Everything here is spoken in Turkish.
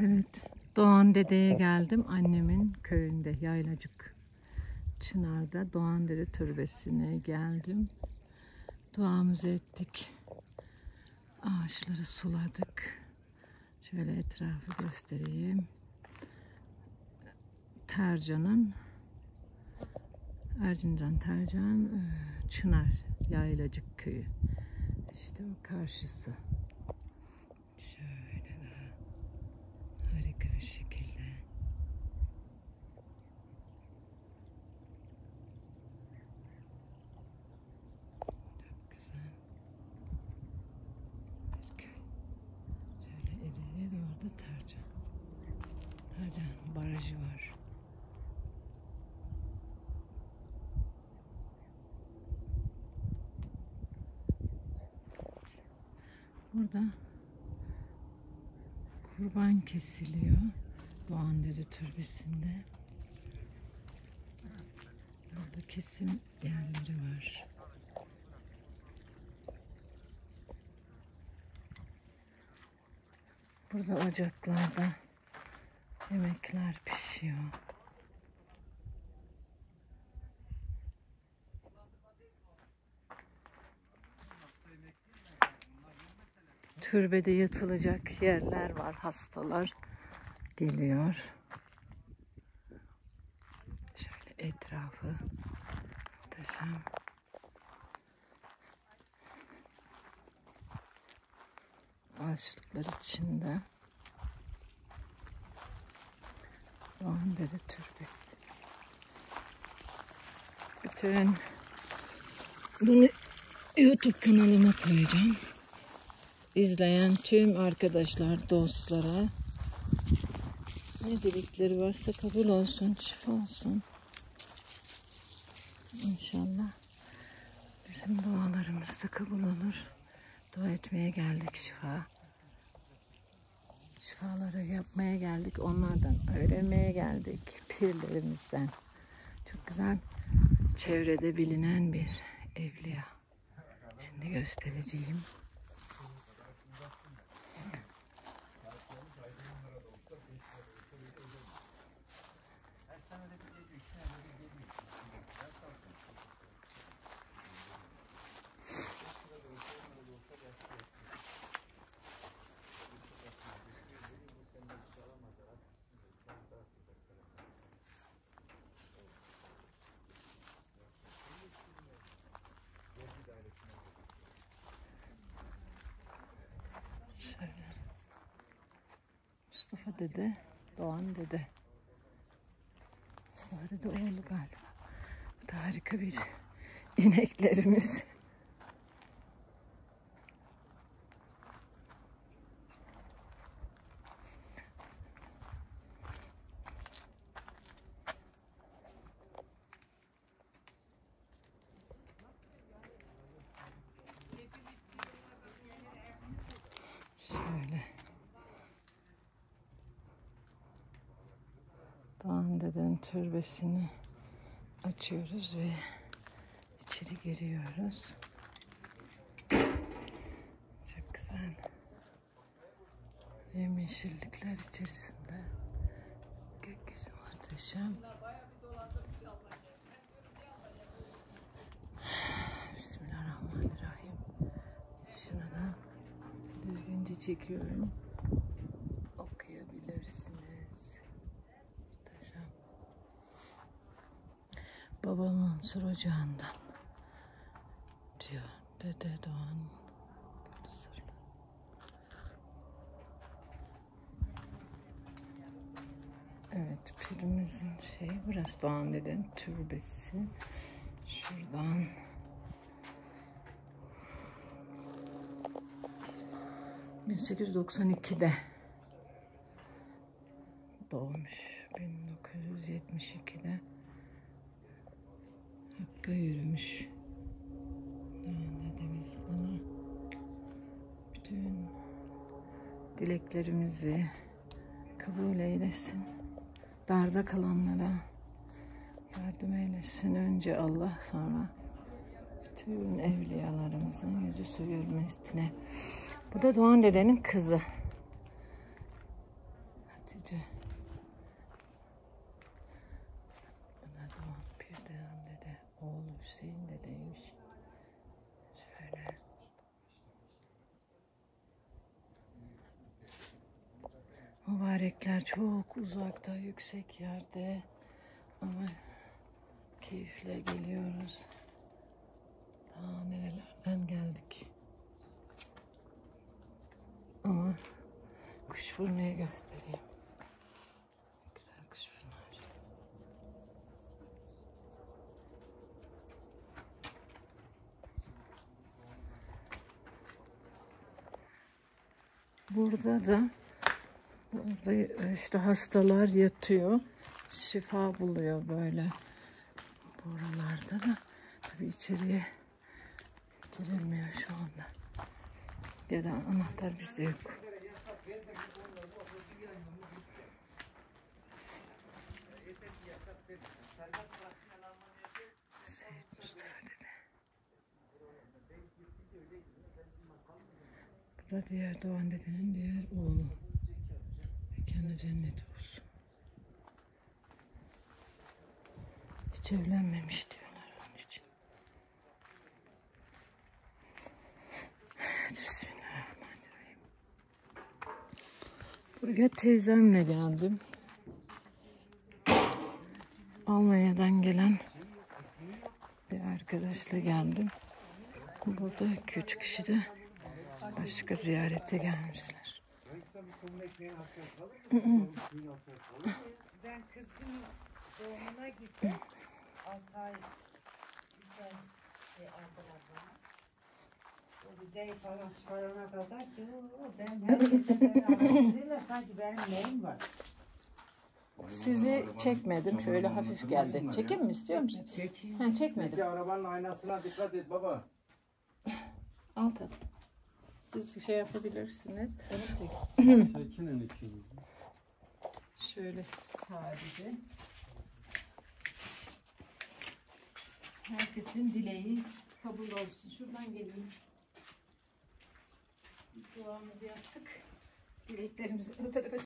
Evet. Doğan Dede'ye geldim. Annemin köyünde Yaylacık. Çınar'da Doğan Dede Türbesi'ne geldim. Duamızı ettik. Ağaçları suladık. Şöyle etrafı göstereyim. Tercan'ın Erzincan Tercan e, Çınar Yaylacık köyü. İşte o karşısı. Şöyle de harika bir şekilde. Çok güzel. Bir köy. Şöyle ileriye doğru da Tercan. Tercan barajı var. Burada kurban kesiliyor. Doğan Dede Türbesi'nde. Burada kesim yerleri var. Burada ocaklarda yemekler pişiyor. Türbede yatılacak yerler var. Hastalar geliyor. Şöyle etrafı muhteşem. Ağaçlıklar içinde. Doğan Dede Türbesi. Bütün bunu YouTube kanalıma koyacağım izleyen tüm arkadaşlar, dostlara ne dilekleri varsa kabul olsun, şifa olsun. İnşallah bizim dualarımız da kabul olur. Dua etmeye geldik şifa. Şifaları yapmaya geldik. Onlardan öğrenmeye geldik. Pirlerimizden. Çok güzel çevrede bilinen bir evliya. Şimdi göstereceğim. Şöyle. Mustafa dede, Doğan dede. Mustafa dede oğlu galiba. Bu da harika bir ineklerimiz. Şöyle. Doğan Dede'nin türbesini açıyoruz ve içeri giriyoruz. Çok güzel. Yemyeşillikler içerisinde. Gökyüzü muhteşem. Bismillahirrahmanirrahim. Şunu da düzgünce çekiyorum. Okuyabilirsiniz. Muhteşem. Babamın sır ocağından diyor Dede Doğan sırlar. Evet pirimizin şeyi burası Doğan Dede'nin türbesi. Şuradan ...1892'de doğmuş. 1972'de Hakk'a yürümüş. Doğan dedemiz ona bütün dileklerimizi kabul eylesin. Darda kalanlara yardım eylesin. Önce Allah sonra bütün evliyalarımızın yüzü su görmesine. Bu da Doğan dedenin kızı. Hatice. Buna Doğan Pirdehan dede. Oğlu Hüseyin dedeymiş. Şöyle. Mübarekler çok uzakta, yüksek yerde. Ama keyifle geliyoruz. Daha nerelerden geldik. Ama kuşburnuyu göstereyim. Güzel kuşburnular. Burada da burada işte hastalar yatıyor. Şifa buluyor böyle. Buralarda da tabii içeriye girilmiyor şu anda. Ya da anahtar bizde yok. Seyit Mustafa dede. Da diğer Doğan dedenin diğer oğlu. Mekanı cennet olsun. Hiç evlenmemiş diyorlar onun için. Bismillahirrahmanirrahim. Buraya teyzemle geldim. Almanya'dan gelen bir arkadaşla geldim. Burada üç kişi de başka ziyarete gelmişler. Ben kızımın doğumuna gittim. 6 ay, 3 ay şey aldılar bana. O vizeyi falan çıkarana kadar ki ben her yerde. Sanki benim neyim var. Sizi çekmedim. Şöyle hafif geldi. Çekeyim mi istiyor musun? Çekeyim. Ha, çekmedim. Peki arabanın aynasına dikkat et baba. Al tabii. Siz şey yapabilirsiniz. Şöyle sadece. Herkesin dileği kabul olsun. Şuradan geleyim. Duamızı yaptık. Dileklerimizi o tarafa